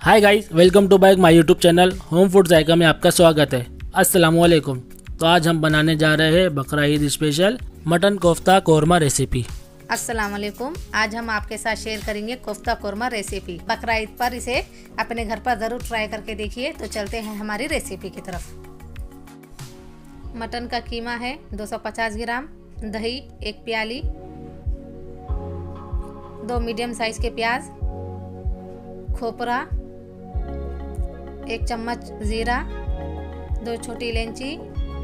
Hi guys welcome to back my YouTube channel home food Zaika में आपका स्वागत है। अस्सलाम वालेकुम तो आज हम बनाने जा रहे हैं Bakra Eid special mutton kofta korma recipe अस्सलाम वालेकुम आज हम आपके साथ शेयर करेंगे कोफ्ता कोरमा रेसिपी बकरा ईद पर इसे अपने घर पर ज़रूर ट्राई करके देखिए तो चलते हैं हमारी रेसिपी की तरफ़। मटन का कीमा है 250 ग्राम, दही एक प्याली, दो मीडियम साइज़ के प्याज, खोपरा एक चम्मच ज़ीरा, दो छोटी इलायची,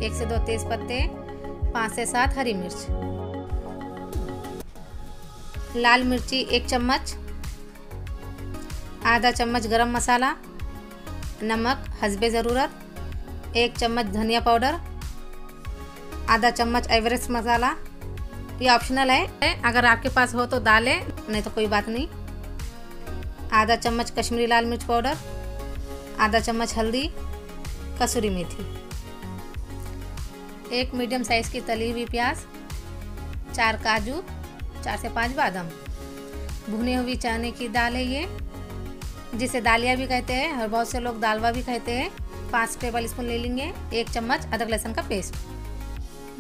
एक से दो तेज़ पत्ते पाँच से सात हरी मिर्च। लाल मिर्ची एक चम्मच, आधा चम्मच गरम मसाला, नमक, हसबे ज़रूरत, एक चम्मच धनिया पाउडर, आधा चम्मच एवरेस्ट मसाला। ये ऑप्शनल है। अगर आपके पास हो तो डालें नहीं तो कोई बात नहीं। आधा चम्मच कश्मीरी लाल मिर्च पाउडर आधा चम्मच हल्दी, कसूरी मेथी, एक मीडियम साइज़ की तली हुई प्याज, चार काजू, चार से पाँच बादाम। भुने हुई चने की दाल है ये, जिसे दालिया भी कहते हैं और बहुत से लोग दालवा भी कहते हैं। पाँच टेबल स्पून ले लेंगे, एक चम्मच अदरक लहसुन का पेस्ट।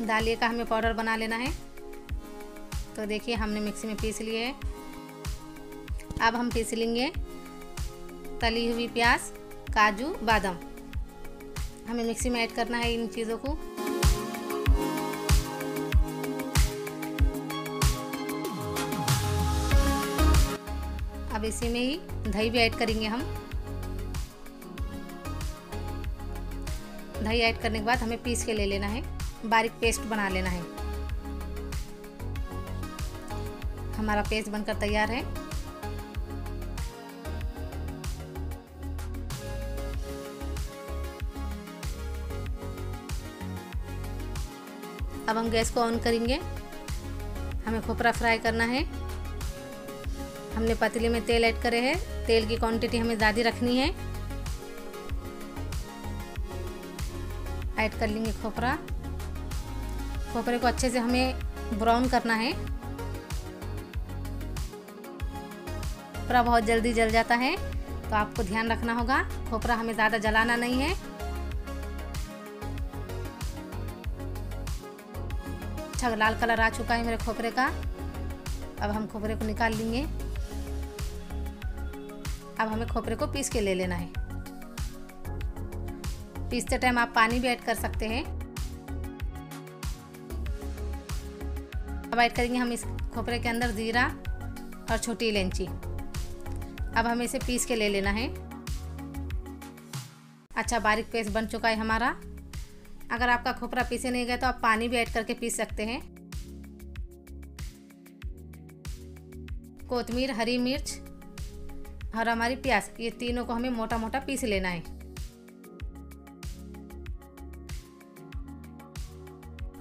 दालिया का हमें पाउडर बना लेना है। तो देखिए, हमने मिक्सी में पीस लिए अब हम पीस लेंगे तली हुई प्याज। काजू, बादाम। हमें मिक्सी में ऐड करना है इन चीज़ों को। अब इसी में ही दही भी ऐड करेंगे हम। दही ऐड करने के बाद हमें पीस के ले लेना है। बारीक पेस्ट बना लेना है। हमारा पेस्ट बनकर तैयार है। अब हम गैस को ऑन करेंगे। हमें खोपरा फ्राई करना है। हमने पतीले में तेल ऐड करे हैं। तेल की क्वांटिटी हमें ज़्यादा रखनी है। ऐड कर लेंगे खोपरा। खोपरे को अच्छे से हमें ब्राउन करना है। खोपरा बहुत जल्दी जल जाता है तो आपको ध्यान रखना होगा। खोपरा हमें ज़्यादा जलाना नहीं है। अच्छा लाल कलर आ चुका है मेरे खोपरे का। अब हम खोपरे को निकाल लेंगे। अब हमें खोपरे को पीस के ले लेना है। पीसते टाइम आप पानी भी ऐड कर सकते हैं। अब ऐड करेंगे हम इस खोपरे के अंदर ज़ीरा और छोटी इलायची। अब हमें इसे पीस के ले लेना है। अच्छा बारीक पेस्ट बन चुका है हमारा। अगर आपका खोपरा पीसे नहीं गया तो आप पानी भी ऐड करके पीस सकते हैं। कोतमीर हरी मिर्च और हमारी प्याज, ये तीनों को हमें मोटा मोटा पीस लेना है।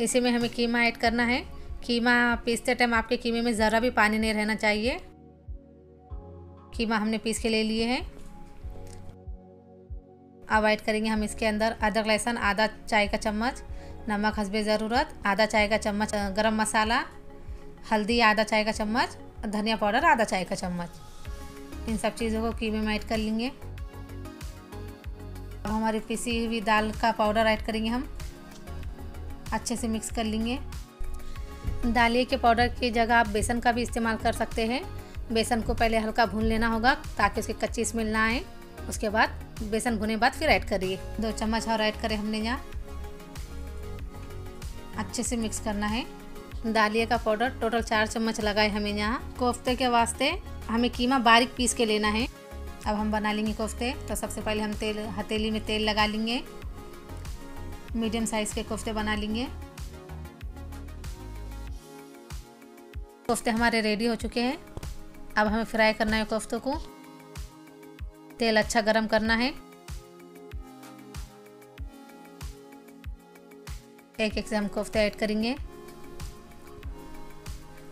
इसी में हमें कीमा ऐड करना है। कीमा पीसते टाइम आपके कीमे में ज़रा भी पानी नहीं रहना चाहिए। कीमा हमने पीस के ले लिए हैं। अब ऐड करेंगे हम इसके अंदर अदरक, लहसुन, आधा चाय का चम्मच, नमक, हसबे ज़रूरत, आधा चाय का चम्मच गरम मसाला, हल्दी, आधा चाय का चम्मच, धनिया पाउडर, आधा चाय का चम्मच। इन सब चीज़ों को कीमे में ऐड कर लेंगे। अब हमारी पिसी हुई दाल का पाउडर ऐड करेंगे हम। अच्छे से मिक्स कर लेंगे। दालिए के पाउडर की जगह आप बेसन का भी इस्तेमाल कर सकते हैं। बेसन को पहले हल्का भून लेना होगा ताकि उसकी कच्ची स्मेल ना आए। उसके बाद बेसन भुने बाद फिर ऐड करिए। दो चम्मच और ऐड करें हमने यहाँ। अच्छे से मिक्स करना है। दालिया का पाउडर, टोटल चार चम्मच लगाए हमें यहाँ। कोफ्ते के वास्ते हमें कीमा बारीक पीस के लेना है। अब हम बना लेंगे कोफ्ते। तो सबसे पहले हम तेल, हथेली में तेल लगा लेंगे। मीडियम साइज़ के कोफ्ते बना लेंगे। कोफ्ते हमारे रेडी हो चुके हैं। अब हमें फ्राई करना है कोफ्तों को। तेल अच्छा गरम करना है। एक एक से हम कोफ्ते ऐड करेंगे।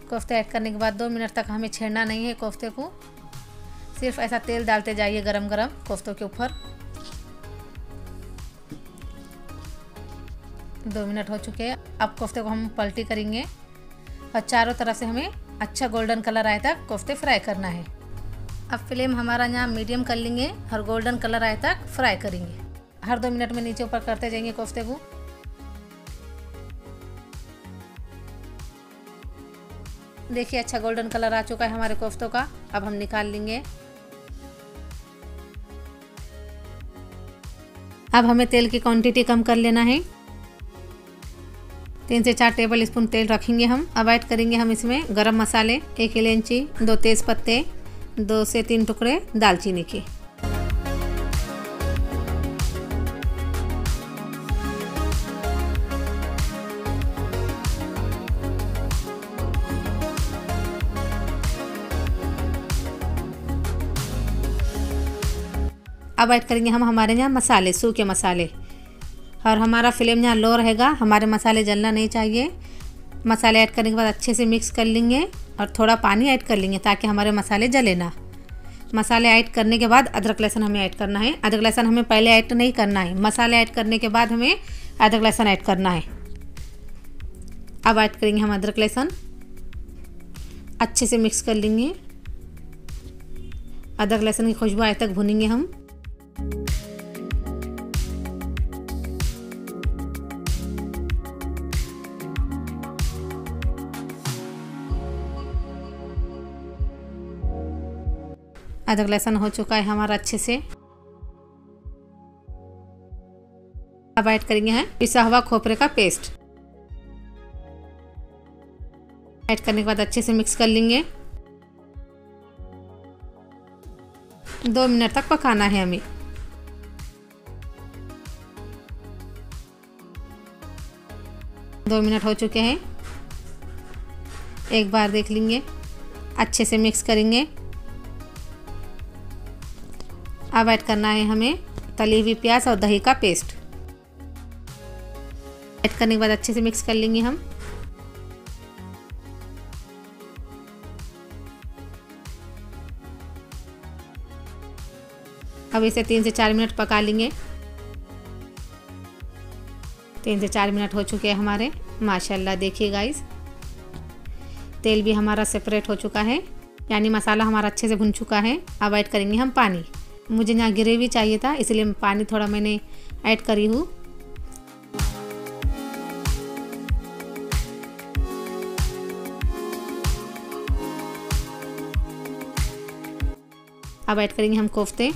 कोफ्ते ऐड करने के बाद दो मिनट तक हमें छेड़ना नहीं है कोफ्ते को। सिर्फ़ ऐसा तेल डालते जाइए गरम गरम कोफ्तों के ऊपर। दो मिनट हो चुके हैं। अब कोफ्ते को हम पलटी करेंगे और चारों तरफ़ से हमें अच्छा गोल्डन कलर आए तक कोफ्ते फ्राई करना है। अब फ्लेम हमारा यहाँ मीडियम कर लेंगे और गोल्डन कलर आए तक फ्राई करेंगे। हर दो मिनट में नीचे ऊपर करते जाएँगे कोफ्ते को। देखिए अच्छा गोल्डन कलर आ चुका है हमारे कोफ्तों का। अब हम निकाल लेंगे। अब हमें तेल की क्वांटिटी कम कर लेना है। तीन से चार टेबल स्पून तेल रखेंगे हम। अब ऐड करेंगे हम इसमें गरम मसाले, एक इलायची, दो तेज़ पत्ते दो से तीन टुकड़े दालचीनी के। अब ऐड करेंगे हम हमारे यहाँ मसाले, सूखे मसाले। और हमारा फ्लेम यहाँ लो रहेगा, हमारे मसाले जलना नहीं चाहिए। मसाले ऐड करने के बाद अच्छे से मिक्स कर लेंगे और थोड़ा पानी ऐड कर लेंगे ताकि हमारे मसाले जले ना। मसाले ऐड करने के बाद अदरक लहसुन हमें ऐड करना है। अदरक लहसुन हमें पहले ऐड नहीं करना है। मसाले ऐड करने के बाद हमें अदरक लहसुन ऐड करना है। अब ऐड करेंगे हम अदरक लहसुन। अच्छे से मिक्स कर लेंगे। अदरक लहसुन की खुशबू आए तक भुनेंगे हम। अदरक लहसुन हो चुका है हमारा अच्छे से। अब ऐड करेंगे हैं पिसा हुआ खोपरे का पेस्ट ऐड करने के बाद अच्छे से मिक्स कर लेंगे। दो मिनट तक पकाना है हमें। दो मिनट हो चुके हैं। एक बार देख लेंगे। अच्छे से मिक्स करेंगे। अब ऐड करना है हमें तली हुई प्याज और दही का पेस्ट। ऐड करने के बाद अच्छे से मिक्स कर लेंगे हम। अब इसे तीन से चार मिनट पका लेंगे। तीन से चार मिनट हो चुके हैं हमारे। माशाल्लाह, देखिए गाइस तेल भी हमारा सेपरेट हो चुका है। यानी मसाला हमारा अच्छे से भुन चुका है। अब ऐड करेंगे हम पानी। मुझे यहाँ ग्रेवी चाहिए था, इसलिए पानी थोड़ा मैंने ऐड करी हूँ। अब ऐड करेंगे हम कोफ्ते।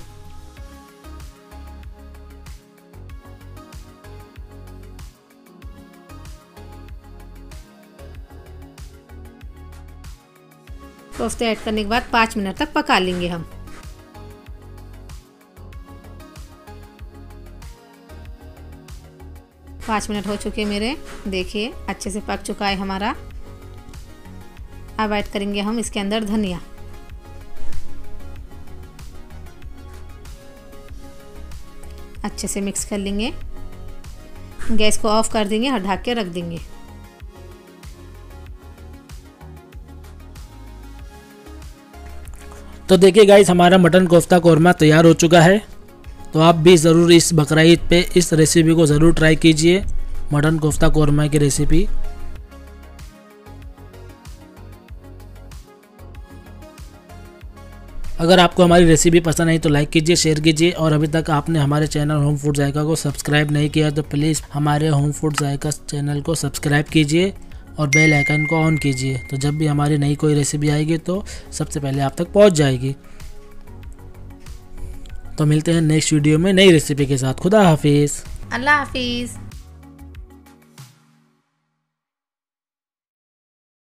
कोफ्ते ऐड करने के बाद पाँच मिनट तक पका लेंगे हम। पाँच मिनट हो चुके मेरे। देखिए, अच्छे से पक चुका है हमारा। अब ऐड करेंगे हम इसके अंदर धनिया। अच्छे से मिक्स कर लेंगे। गैस को ऑफ़ कर देंगे और ढक के रख देंगे। तो देखिए गाइस, हमारा मटन कोफ्ता कौरमा तैयार हो चुका है। तो आप भी ज़रूर इस बकरा पे इस रेसिपी को ज़रूर ट्राई कीजिए, मटन कोफ्ता कौरमा की रेसिपी अगर आपको हमारी रेसिपी पसंद आई तो लाइक कीजिए शेयर कीजिए और अभी तक आपने हमारे चैनल होम फ़ूड जायका को सब्सक्राइब नहीं किया तो प्लीज़ हमारे होम फ़ूड जायका चैनल को सब्सक्राइब कीजिए और बेल आइकन को ऑन कीजिए। तो जब भी हमारी नई कोई रेसिपी आएगी तो सबसे पहले आप तक पहुँच जाएगी। तो मिलते हैं नेक्स्ट वीडियो में नई रेसिपी के साथ। खुदा हाफिज़। अल्लाह हाफिज़।